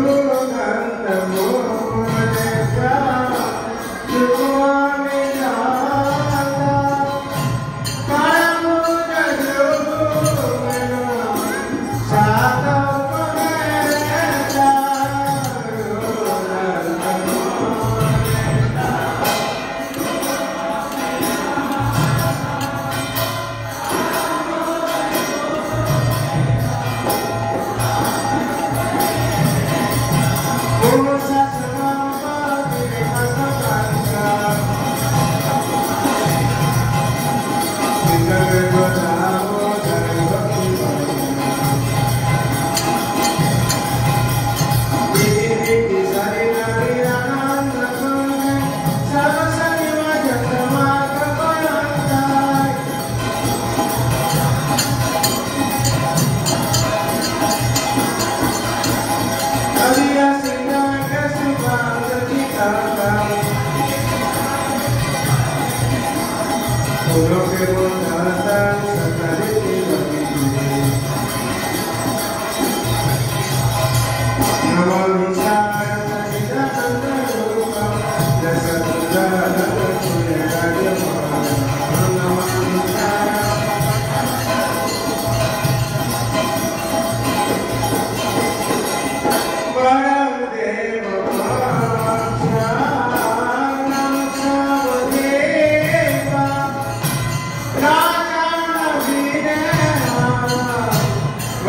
Deus. everyone.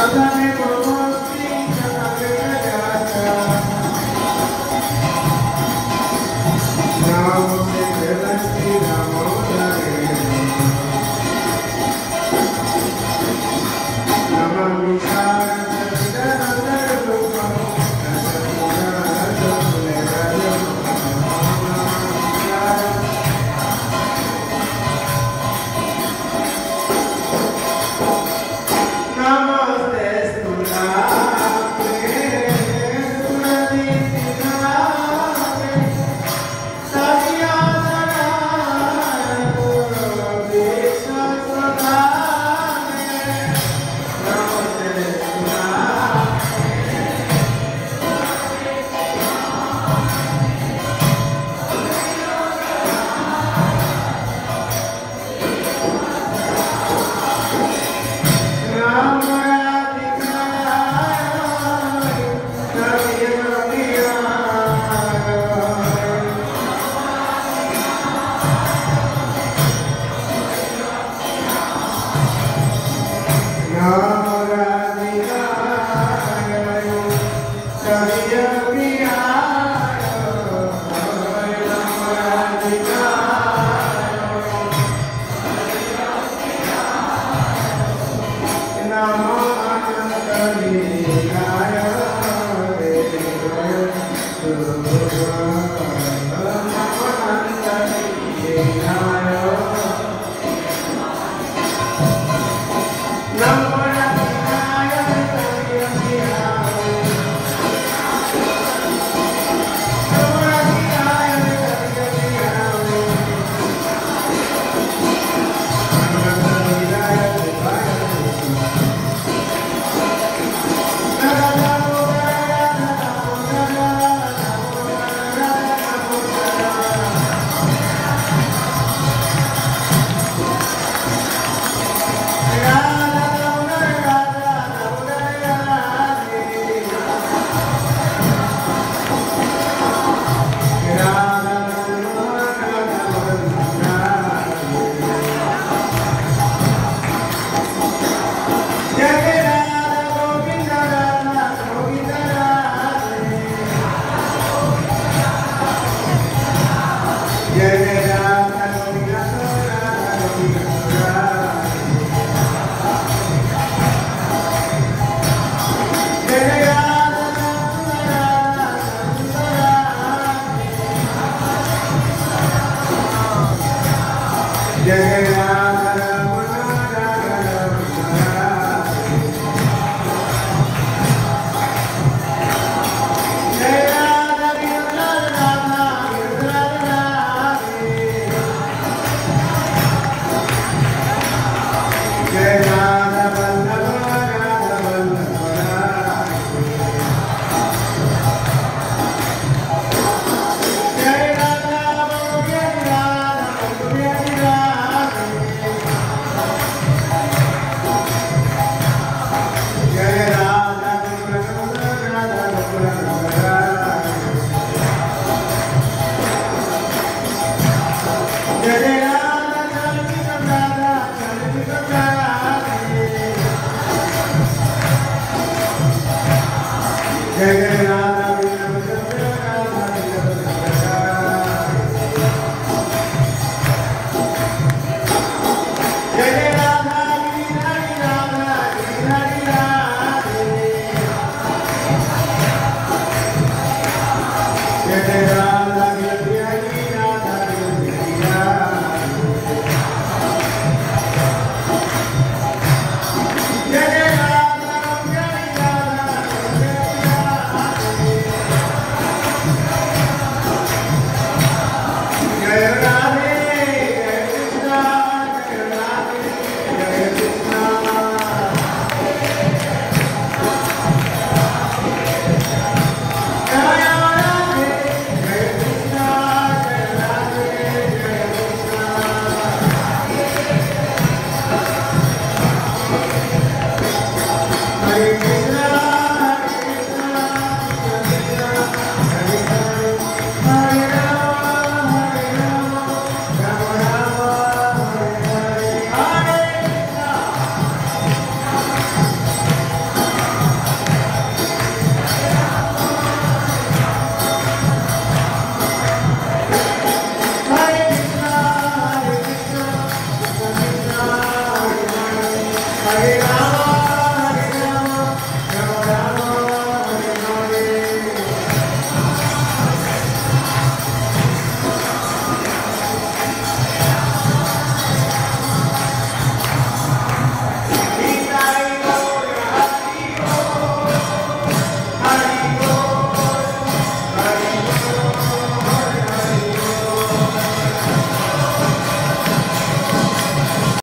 Totalmente. Yeah.